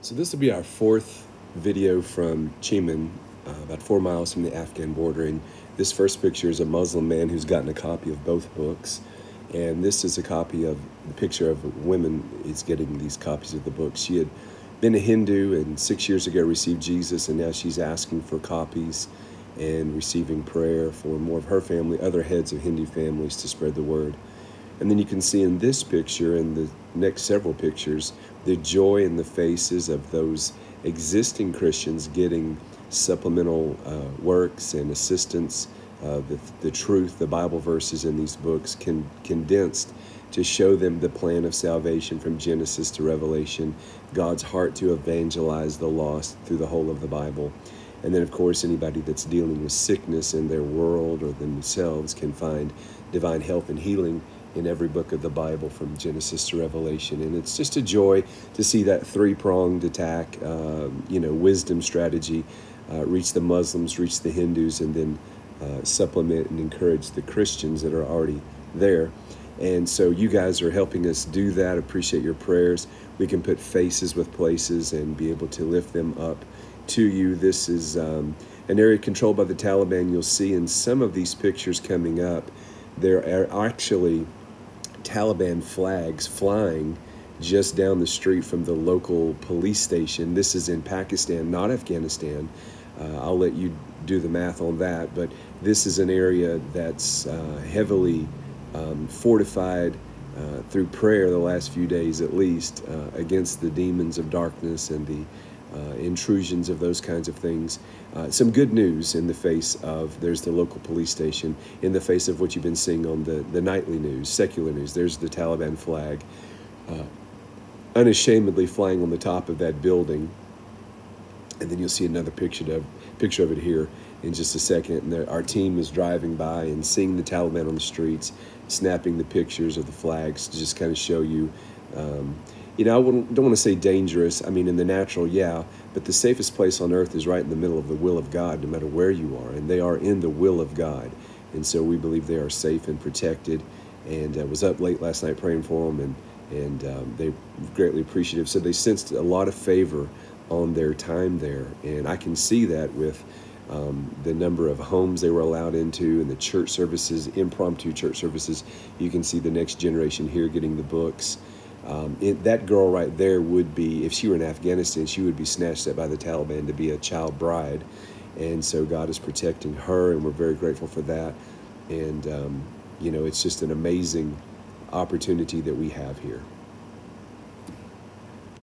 So this will be our fourth video from Chaman, uh, about four miles from the Afghan border. And this first picture is a Muslim man who's gotten a copy of both books. And this is a copy of the picture of a woman is getting these copies of the books. She had been a Hindu and six years ago received Jesus, and now she's asking for copies and receiving prayer for more of her family, other heads of Hindu families to spread the word. And then you can see in this picture and the next several pictures the joy in the faces of those existing Christians getting supplemental uh, works and assistance, uh, the, the truth, the Bible verses in these books can, condensed to show them the plan of salvation from Genesis to Revelation, God's heart to evangelize the lost through the whole of the Bible. And then, of course, anybody that's dealing with sickness in their world or themselves can find divine health and healing in every book of the Bible from Genesis to Revelation. And it's just a joy to see that three pronged attack, uh, you know, wisdom strategy uh, reach the Muslims, reach the Hindus, and then uh, supplement and encourage the Christians that are already there. And so you guys are helping us do that. Appreciate your prayers. We can put faces with places and be able to lift them up to you. This is um, an area controlled by the Taliban. You'll see in some of these pictures coming up, there are actually Taliban flags flying just down the street from the local police station. This is in Pakistan, not Afghanistan. Uh, I'll let you do the math on that, but this is an area that's uh, heavily um, fortified uh, through prayer the last few days at least uh, against the demons of darkness and the uh, intrusions of those kinds of things. Uh, some good news in the face of there's the local police station, in the face of what you've been seeing on the, the nightly news, secular news. There's the Taliban flag uh, unashamedly flying on the top of that building. And then you'll see another picture of, picture of it here in just a second. And there, our team is driving by and seeing the Taliban on the streets, snapping the pictures of the flags to just kind of show you. Um, you know, I don't want to say dangerous. I mean, in the natural, yeah, but the safest place on earth is right in the middle of the will of God, no matter where you are, and they are in the will of God, and so we believe they are safe and protected. And I uh, was up late last night praying for them, and and um, they greatly appreciative. So they sensed a lot of favor on their time there, and I can see that with. Um, the number of homes they were allowed into and the church services, impromptu church services. You can see the next generation here getting the books. Um, it, that girl right there would be, if she were in Afghanistan, she would be snatched up by the Taliban to be a child bride. And so God is protecting her, and we're very grateful for that. And, um, you know, it's just an amazing opportunity that we have here.